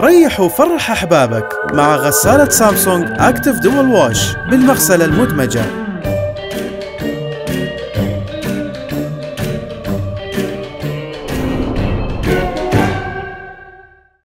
ريح وفرح أحبابك مع غسالة سامسونج أكتف دول واش بالمغسلة المدمجة.